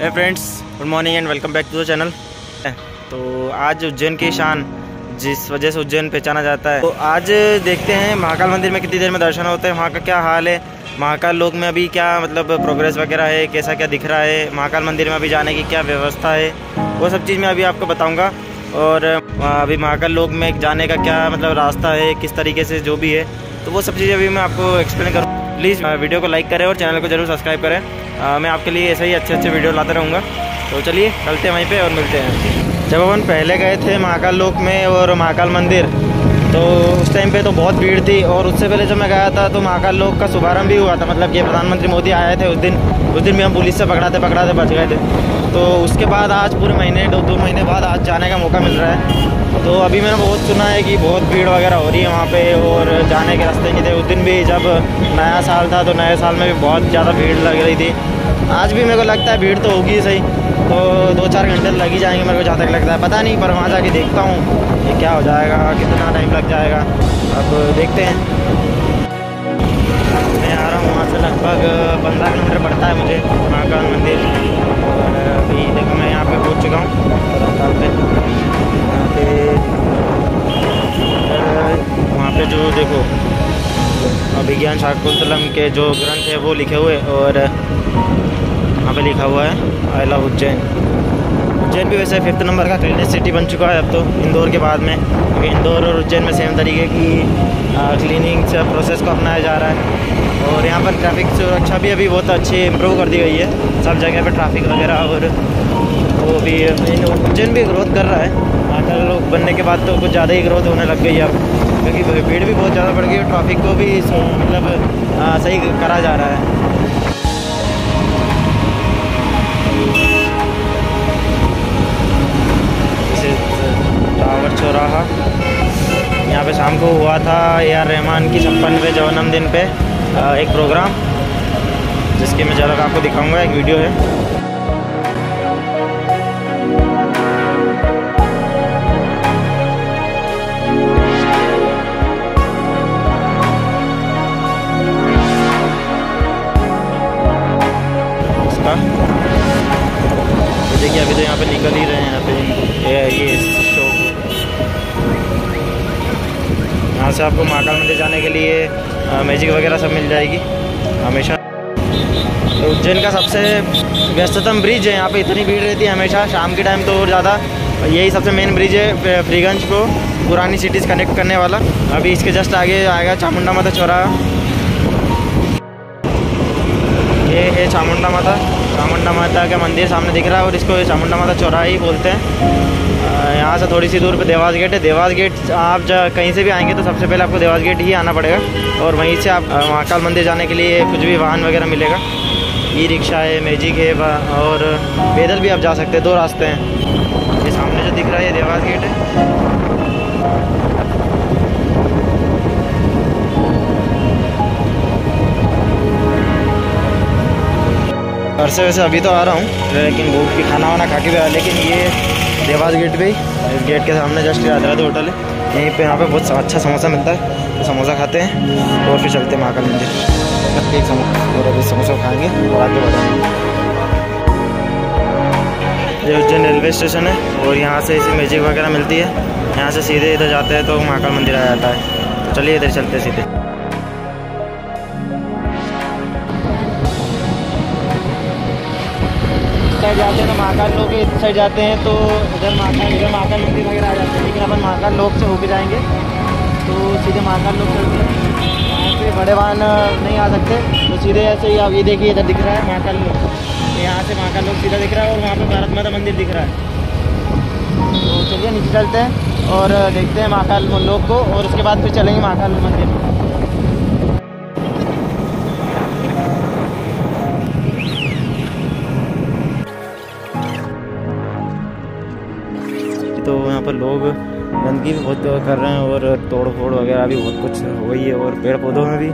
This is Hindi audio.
है friends good morning and welcome back to the channel तो आज उज्जैन की शान, जिस वजह से उज्जैन पहचाना जाता है। तो आज देखते हैं महाकाल मंदिर में कितनी देर में दर्शन होते हैं, वहाँ का क्या हाल है, महाकाल लोक में अभी क्या मतलब प्रोग्रेस वगैरह है, कैसा क्या दिख रहा है, महाकाल मंदिर में अभी जाने की क्या व्यवस्था है, वो सब चीज़ मैं अभी आपको बताऊँगा। और अभी महाकाल लोक में जाने का क्या मतलब रास्ता है, किस तरीके से जो भी है तो वो सब चीज़ें अभी मैं आपको एक्सप्लेन करूँ। प्लीज़ वीडियो को लाइक करें और चैनल को ज़रूर सब्सक्राइब करें। आ, मैं आपके लिए ऐसे ही अच्छे अच्छे वीडियो लाता रहूँगा। तो चलिए चलते हैं वहीं पे और मिलते हैं। जब अपन पहले गए थे महाकाल लोक में और महाकाल मंदिर तो उस टाइम पे तो बहुत भीड़ थी और उससे पहले जब मैं गया था तो महाकाल लोक का शुभारंभ भी हुआ था। मतलब कि प्रधानमंत्री मोदी आए थे उस दिन। उस दिन भी हम पुलिस से पकड़ाते पकड़ाते बच गए थे। तो उसके बाद आज पूरे महीने, दो दो महीने बाद आज जाने का मौका मिल रहा है। तो अभी मैंने बहुत सुना है कि बहुत भीड़ वगैरह हो रही है वहाँ पे और जाने के रास्ते नहीं थे उस दिन भी जब नया साल था तो नए साल में भी बहुत ज़्यादा भीड़ लग रही थी। आज भी मेरे को लगता है भीड़ तो होगी सही तो दो चार घंटे लग ही जाएँगे मेरे को जहाँ तक लगता है। पता नहीं, पर वहाँ जाके देखता हूँ कि क्या हो जाएगा, कितना टाइम लग जाएगा। अब देखते हैं। विज्ञान शाकुंतलम के जो ग्रंथ है वो लिखे हुए और यहाँ पे लिखा हुआ है आई लव उज्जैन उज्जैन भी वैसे फिफ्थ नंबर का क्लीनेस्ट सिटी बन चुका है अब तो इंदौर के बाद में। क्योंकि इंदौर और उज्जैन में सेम तरीके की क्लीनिंग प्रोसेस को अपनाया जा रहा है। और यहाँ पर ट्रैफ़िक सुरक्षा भी अभी बहुत अच्छी इम्प्रूव कर दी गई है। सब जगह पर ट्रैफ़िक वगैरह और वो भी उज्जैन भी ग्रोथ कर रहा है। आकर लोग बनने के बाद तो कुछ ज़्यादा ही ग्रोथ होने लग गई है अब। क्योंकि भीड़ भी बहुत ज़्यादा बढ़ गई है ट्रैफ़िक को भी मतलब सही करा जा रहा है। टावर चौराहा। यहाँ पे शाम को हुआ था ए आर रहमान की छप्पनवे जन्मदिन पे एक प्रोग्राम जिसके मैं ज़रा आपको दिखाऊँगा, एक वीडियो है। निकल ही रहे हैं यहाँ पे। ये है, ये शो यहाँ से आपको महाकाल मंदिर जाने के लिए मैजिक वगैरह सब मिल जाएगी। हमेशा। तो उज्जैन का सबसे व्यस्ततम ब्रिज है, यहाँ पे इतनी भीड़ रहती है हमेशा। शाम के टाइम तो और ज़्यादा। यही सबसे मेन ब्रिज है फ्रीगंज को, पुरानी सिटीज़ कनेक्ट करने वाला। अभी इसके जस्ट आगे आएगा चामुंडा माता चौराहा। ये है चामुंडा माता। चामुंडा माता का मंदिर सामने दिख रहा है और इसको चामुंडा माता चौराहा बोलते हैं। यहाँ से थोड़ी सी दूर पे देवास गेट है। देवास गेट आप कहीं से भी आएँगे तो सबसे पहले आपको देवास गेट ही आना पड़ेगा और वहीं से आप महाकाल मंदिर जाने के लिए कुछ भी वाहन वगैरह मिलेगा। ई रिक्शा है, मैजिक है और पैदल भी आप जा सकते हैं, दो रास्ते हैं। ये सामने जो दिख रहा है, ये देवास गेट है। घर से वैसे अभी तो आ रहा हूँ, लेकिन भूख की खाना वाना खा के भी आया लेकिन ये देवास गेट पे इस गेट के सामने जस्ट रात होटल है। यहीं पे यहाँ पे बहुत अच्छा समोसा मिलता है तो समोसा खाते हैं, और फिर चलते हैं महाकाल मंदिर। एक समोसा और अभी समोसा खाएँगे, और आगे बढ़ेंगे। ये उज्जैन रेलवे स्टेशन है, और यहाँ से इसी मैजिक वगैरह मिलती है। यहाँ से सीधे इधर जाते हैं तो महाकाल मंदिर आ जाता है। तो चलिए इधर चलते सीधे। साइड जाते हैं तो महाकाल लोग इस साइड जाते हैं तो इधर महाकाल इधर महाकाल मंदिर वगैरह आ जाते हैं, लेकिन अपन महाकाल लोग से होके जाएँगे। तो सीधे महाकाल लोग चलते हैं। यहाँ बड़े वाहन नहीं आ सकते तो सीधे ऐसे ही आप ये देखिए, इधर दिख रहा है महाकाल लोग। तो यहाँ से महाकाल लोग सीधा दिख रहा है और वहाँ पर भारत माता मंदिर दिख रहा है। तो चलिए नीचे चलते हैं और देखते हैं महाकाल लोग को, और उसके बाद फिर चलेंगे महाकाल मंदिर। यहाँ पर लोग गंदगी भी बहुत कर रहे हैं और तोड़ फोड़ वगैरह भी बहुत कुछ हो गई है और पेड़ पौधों में भी।